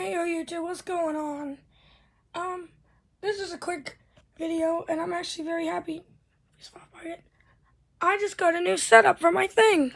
Hey YouTube, what's going on? Um, this is a quick video and I'm actually very happy. I just got a new setup for my thing.